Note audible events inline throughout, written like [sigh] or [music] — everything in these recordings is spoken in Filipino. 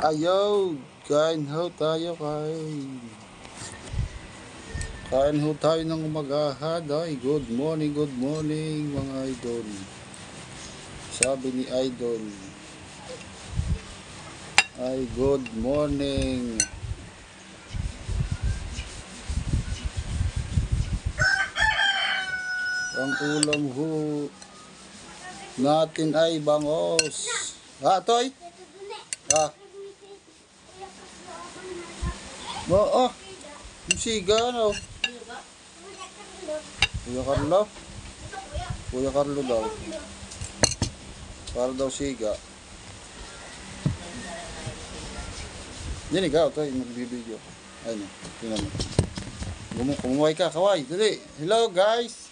Ayaw, kain ho tayo kain. Kain ho tayo ng umagahan. Ay, good morning, good morning mga idol. Sabi ni idol. Ay, good morning. Ang ulam ho natin ay bangos. Ah, toy? Ah, oo. Yung siga, ano? Kuya Carlo? Kuya Carlo daw. Para daw siga. Yan ikaw, toy, magbibideo. Ayun, tingnan mo. Gumu kumuhay ka, kaway, dali. Hello, guys.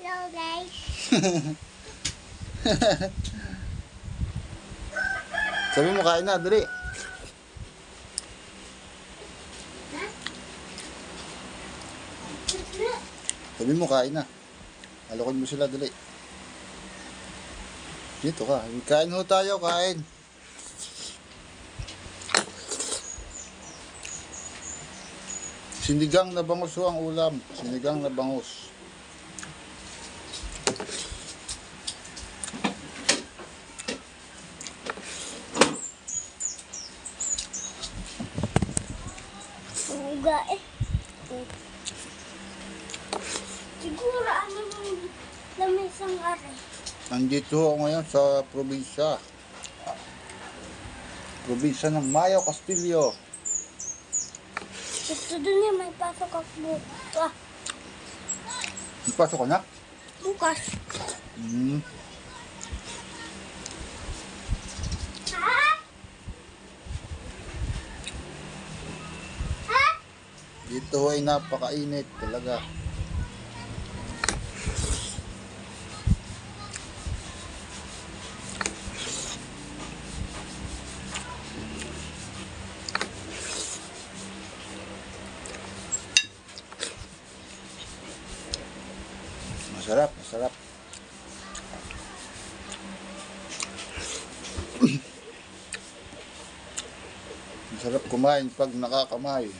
Hello guys. [laughs] Sabi mo, kain na, dali. Sabi mo, kain na. Alokon mo sila, dali. Dito ka. Kain ho tayo, kain. Sinigang na bangus ho ang ulam. Sinigang na bangus. Uga eh. Siguro ano yung lamisang are. Nandito ako ngayon sa probinsya. Probinsya ng Mayo, Castillo. Gusto dun yung may pasok ako bukas. Ipasok ka na? Bukas. Hmm. Dito ay napakainit talaga. Masarap, masarap. Masarap kumain pag nakakamay.